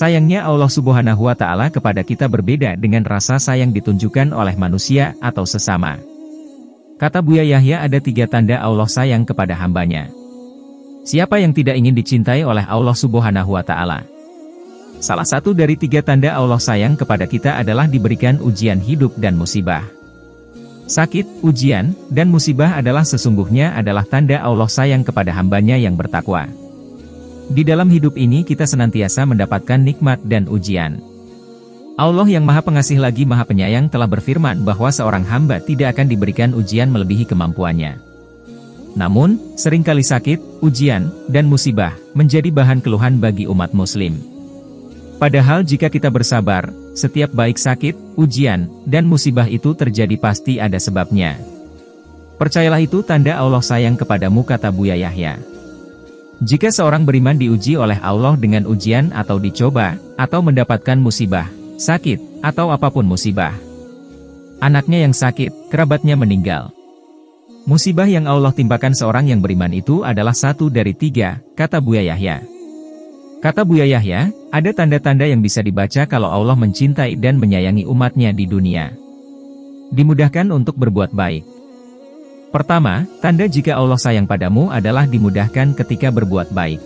Sayangnya Allah subhanahu wa ta'ala kepada kita berbeda dengan rasa sayang ditunjukkan oleh manusia atau sesama. Kata Buya Yahya ada tiga tanda Allah sayang kepada hambanya. Siapa yang tidak ingin dicintai oleh Allah subhanahu wa ta'ala? Salah satu dari tiga tanda Allah sayang kepada kita adalah diberikan ujian hidup dan musibah. Sakit, ujian, dan musibah adalah sesungguhnya adalah tanda Allah sayang kepada hambanya yang bertakwa. Di dalam hidup ini kita senantiasa mendapatkan nikmat dan ujian. Allah yang maha pengasih lagi maha penyayang telah berfirman bahwa seorang hamba tidak akan diberikan ujian melebihi kemampuannya. Namun, sering kali sakit, ujian, dan musibah, menjadi bahan keluhan bagi umat muslim. Padahal jika kita bersabar, setiap baik sakit, ujian, dan musibah itu terjadi pasti ada sebabnya. Percayalah itu tanda Allah sayang kepadamu kata Buya Yahya. Jika seorang beriman diuji oleh Allah dengan ujian atau dicoba, atau mendapatkan musibah, sakit, atau apa pun musibah. Anaknya yang sakit, kerabatnya meninggal. Musibah yang Allah timpakan seorang yang beriman itu adalah satu dari tiga, kata Buya Yahya. Kata Buya Yahya, ada tanda-tanda yang bisa dibaca kalau Allah mencintai dan menyayangi umatnya di dunia. Dimudahkan untuk berbuat baik. Pertama, tanda jika Allah sayang padamu adalah dimudahkan ketika berbuat baik.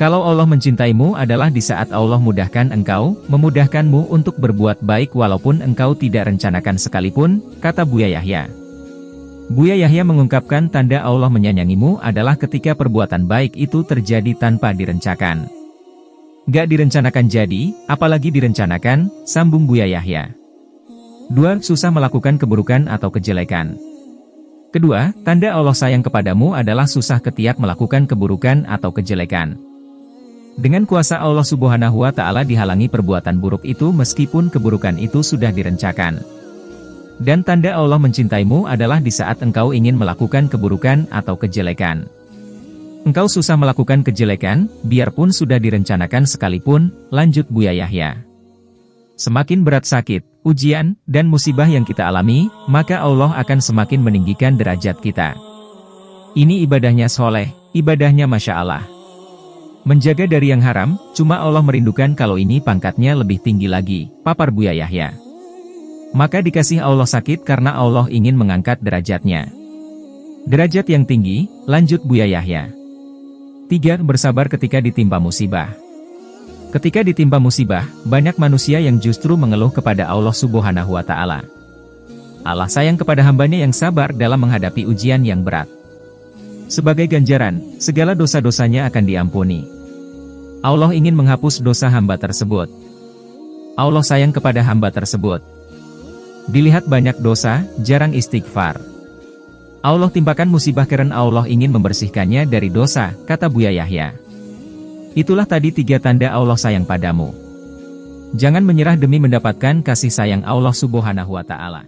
Kalau Allah mencintaimu adalah di saat Allah mudahkan engkau, memudahkanmu untuk berbuat baik walaupun engkau tidak rencanakan sekalipun, kata Buya Yahya. Buya Yahya mengungkapkan tanda Allah menyayangimu adalah ketika perbuatan baik itu terjadi tanpa direncanakan. Gak direncanakan jadi, apalagi direncanakan, sambung Buya Yahya. Dua, susah melakukan keburukan atau kejelekan. Kedua, tanda Allah sayang kepadamu adalah susah ketiak melakukan keburukan atau kejelekan. Dengan kuasa Allah subhanahu wa ta'ala dihalangi perbuatan buruk itu meskipun keburukan itu sudah direncanakan. Dan tanda Allah mencintaimu adalah di saat engkau ingin melakukan keburukan atau kejelekan. Engkau susah melakukan kejelekan, biarpun sudah direncanakan sekalipun, lanjut Buya Yahya. Semakin berat sakit, ujian, dan musibah yang kita alami, maka Allah akan semakin meninggikan derajat kita. Ini ibadahnya soleh, ibadahnya Masya Allah. Menjaga dari yang haram, cuma Allah merindukan kalau ini pangkatnya lebih tinggi lagi, papar Buya Yahya. Maka dikasih Allah sakit karena Allah ingin mengangkat derajatnya. Derajat yang tinggi, lanjut Buya Yahya. 3. Bersabar ketika ditimpa musibah. Ketika ditimpa musibah, banyak manusia yang justru mengeluh kepada Allah subhanahu wa ta'ala. Allah sayang kepada hambanya yang sabar dalam menghadapi ujian yang berat. Sebagai ganjaran, segala dosa-dosanya akan diampuni. Allah ingin menghapus dosa hamba tersebut. Allah sayang kepada hamba tersebut. Dilihat banyak dosa, jarang istighfar. Allah timpakan musibah karena Allah ingin membersihkannya dari dosa, kata Buya Yahya. Itulah tadi tiga tanda Allah sayang padamu. Jangan menyerah demi mendapatkan kasih sayang Allah subhanahu wa ta'ala.